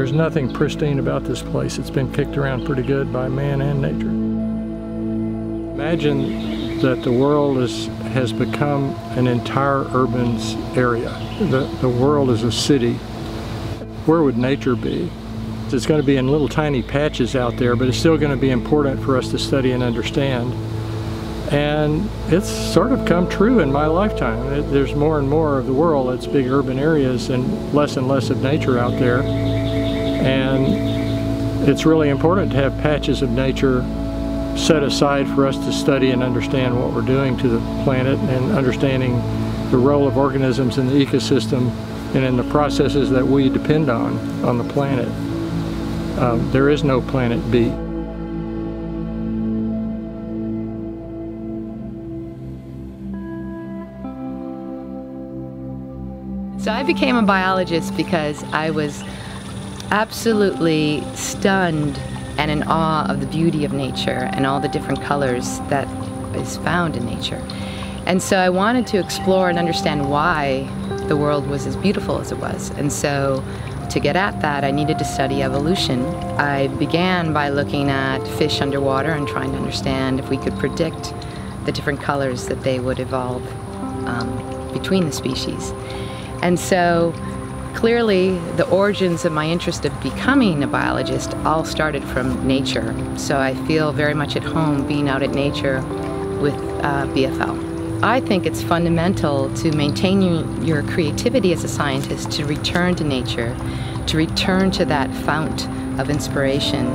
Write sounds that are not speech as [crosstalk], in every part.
There's nothing pristine about this place. It's been kicked around pretty good by man and nature. Imagine that the world is, has become an entire urban area. The, the world is a city. Where would nature be? It's going to be in little tiny patches out there, but it's still going to be important for us to study and understand. And it's sort of come true in my lifetime. It, there's more and more of the world, it's big urban areas and less and less of nature out there. It's really important to have patches of nature set aside for us to study and understand what we're doing to the planet and understanding the role of organisms in the ecosystem and in the processes that we depend on on the planet. Um, there is no planet B. So I became a biologist because I was absolutely stunned and in awe of the beauty of nature and all the different colors that is found in nature. And so I wanted to explore and understand why the world was as beautiful as it was. And so to get at that, I needed to study evolution. I began by looking at fish underwater and trying to understand if we could predict the different colors that they would evolve um, between the species. And so clearly the origins of my interest of becoming a biologist all started from nature. So I feel very much at home being out at nature with uh, BFL. I think it's fundamental to maintain your creativity as a scientist to return to nature, to return to that fount of inspiration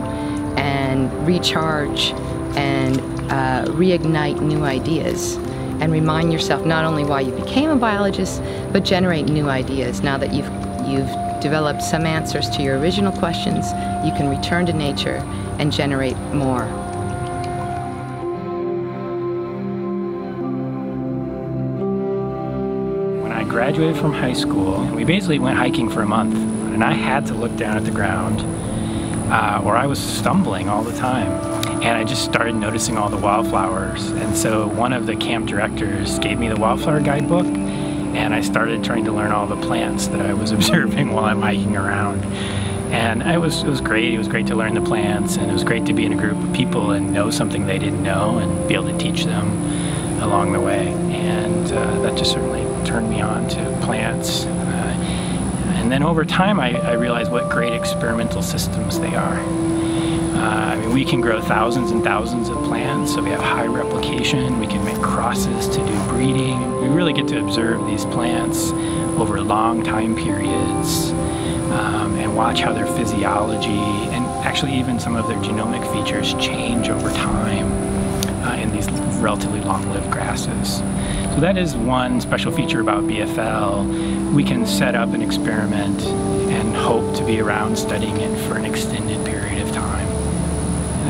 and recharge and uh, reignite new ideas and remind yourself not only why you became a biologist, but generate new ideas. Now that you've, you've developed some answers to your original questions, you can return to nature and generate more. When I graduated from high school, we basically went hiking for a month, and I had to look down at the ground, uh, or I was stumbling all the time and I just started noticing all the wildflowers. And so one of the camp directors gave me the wildflower guidebook, and I started trying to learn all the plants that I was [laughs] observing while I'm hiking around. And it was, it was great. It was great to learn the plants, and it was great to be in a group of people and know something they didn't know and be able to teach them along the way. And uh, that just certainly turned me on to plants. Uh, and then over time, I, I realized what great experimental systems they are. We can grow thousands and thousands of plants, so we have high replication. We can make crosses to do breeding. We really get to observe these plants over long time periods um, and watch how their physiology and actually even some of their genomic features change over time uh, in these relatively long-lived grasses. So that is one special feature about BFL. We can set up an experiment and hope to be around studying it for an extended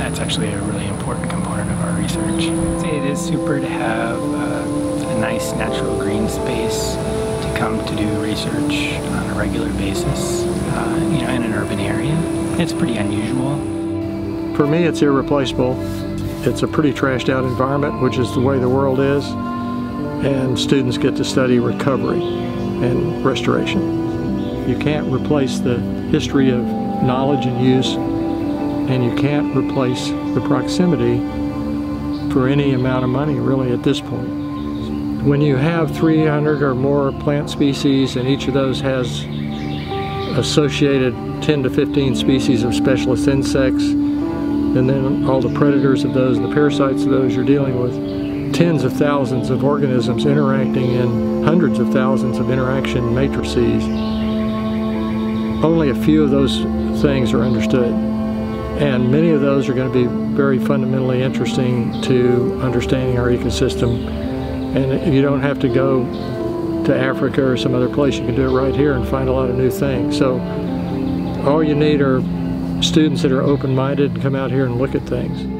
that's actually a really important component of our research. It is super to have uh, a nice natural green space to come to do research on a regular basis, uh, you know, in an urban area. It's pretty unusual. For me, it's irreplaceable. It's a pretty trashed out environment, which is the way the world is, and students get to study recovery and restoration. You can't replace the history of knowledge and use and you can't replace the proximity for any amount of money really at this point. When you have 300 or more plant species and each of those has associated 10 to 15 species of specialist insects and then all the predators of those and the parasites of those you're dealing with tens of thousands of organisms interacting in hundreds of thousands of interaction matrices. Only a few of those things are understood. And many of those are going to be very fundamentally interesting to understanding our ecosystem. And you don't have to go to Africa or some other place. You can do it right here and find a lot of new things. So all you need are students that are open-minded and come out here and look at things.